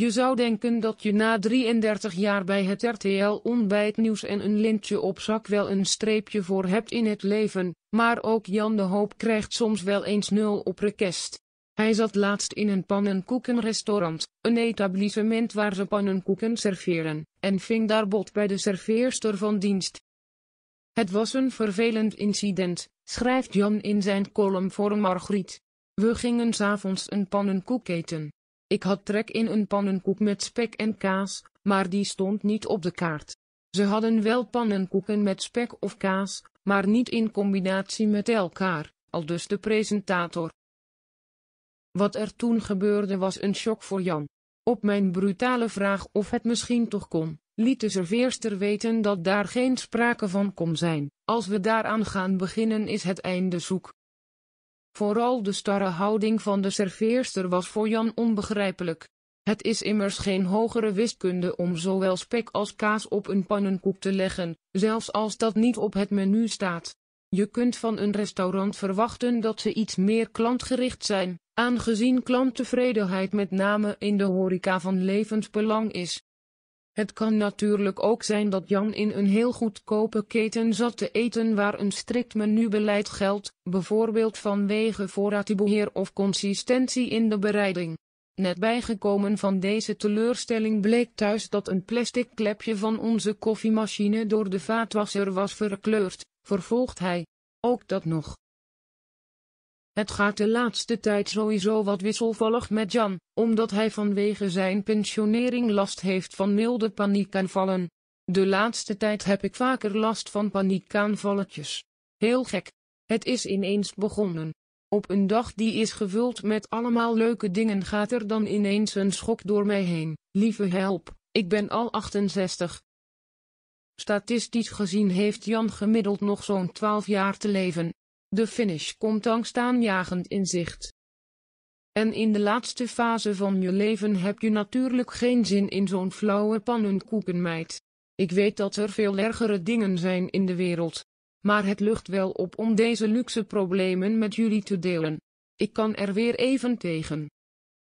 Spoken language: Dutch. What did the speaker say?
Je zou denken dat je na 33 jaar bij het RTL ontbijtnieuws en een lintje op zak wel een streepje voor hebt in het leven, maar ook Jan de Hoop krijgt soms wel eens nul op request. Hij zat laatst in een pannenkoekenrestaurant, een etablissement waar ze pannenkoeken serveren, en ving daar bot bij de serveerster van dienst. Het was een vervelend incident, schrijft Jan in zijn column voor Margriet. We gingen s'avonds een pannenkoek eten. Ik had trek in een pannenkoek met spek en kaas, maar die stond niet op de kaart. Ze hadden wel pannenkoeken met spek of kaas, maar niet in combinatie met elkaar, aldus de presentator. Wat er toen gebeurde was een shock voor Jan. Op mijn brutale vraag of het misschien toch kon, liet de serveerster weten dat daar geen sprake van kon zijn. Als we daaraan gaan beginnen is het einde zoek. Vooral de starre houding van de serveerster was voor Jan onbegrijpelijk. Het is immers geen hogere wiskunde om zowel spek als kaas op een pannenkoek te leggen, zelfs als dat niet op het menu staat. Je kunt van een restaurant verwachten dat ze iets meer klantgericht zijn, aangezien klanttevredenheid met name in de horeca van levensbelang is. Het kan natuurlijk ook zijn dat Jan in een heel goedkope keten zat te eten waar een strikt menubeleid geldt, bijvoorbeeld vanwege voorraadbeheer of consistentie in de bereiding. Net bijgekomen van deze teleurstelling bleek thuis dat een plastic klepje van onze koffiemachine door de vaatwasser was verkleurd, vervolgt hij. Ook dat nog. Het gaat de laatste tijd sowieso wat wisselvallig met Jan, omdat hij vanwege zijn pensionering last heeft van milde paniekaanvallen. De laatste tijd heb ik vaker last van paniekaanvalletjes. Heel gek. Het is ineens begonnen. Op een dag die is gevuld met allemaal leuke dingen gaat er dan ineens een schok door mij heen. Lieve help, ik ben al 68. Statistisch gezien heeft Jan gemiddeld nog zo'n 12 jaar te leven. De finish komt angstaanjagend in zicht. En in de laatste fase van je leven heb je natuurlijk geen zin in zo'n flauwe pannenkoekenmeid. Ik weet dat er veel ergere dingen zijn in de wereld. Maar het lucht wel op om deze luxe problemen met jullie te delen. Ik kan er weer even tegen.